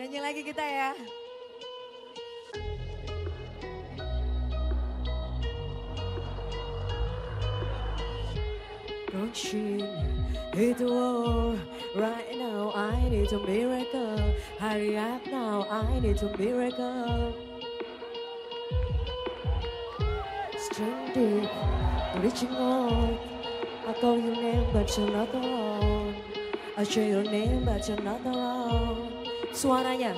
Nyanyi lagi kita ya. Right now. I need a miracle. Hurry up now. I need a miracle. Stranded, reaching. I call your name, but you're not around. I your name, but you're not. Suaranya.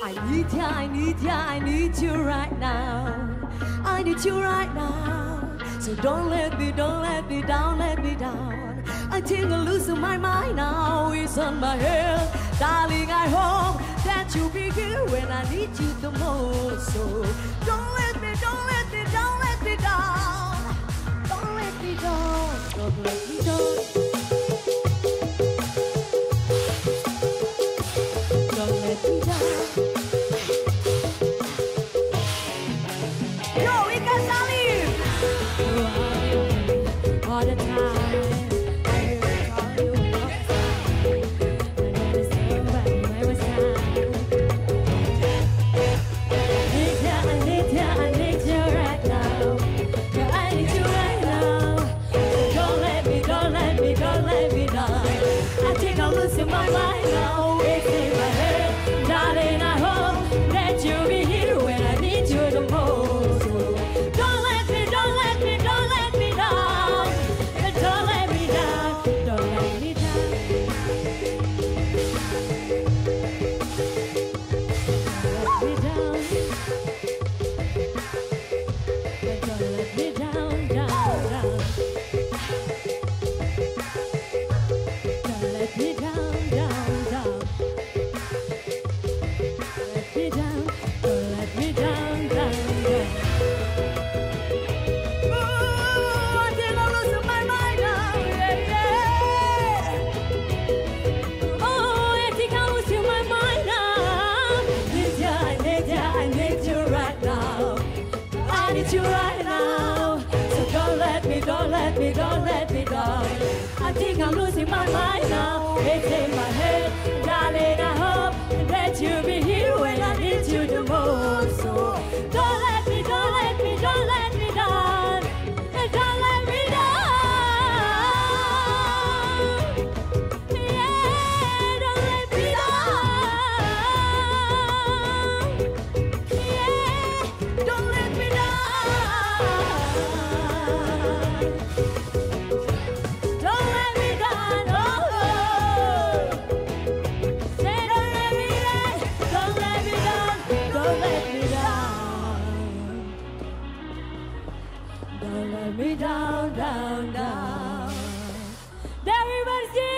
I need you, I need you, I need you right now. I need you right now. So don't let me, don't let me down, let me down. I think I'm losing my mind now. It's on my head. Darling, I hope that you'll be here when I need you the most. So don't let me, don't let me, don't let me down. Don't let me down, don't let me down. Don't let me, down. I think I'm losing my mind now. It's I think I'm losing my mind now. It's in my head, darling. I hope that you'll be here when I need you the most. So don't let me, don't let me, don't let me down. Don't let me down. Yeah, don't let me down. Yeah, don't let me down. Don't let me down, down, down. Everybody sing.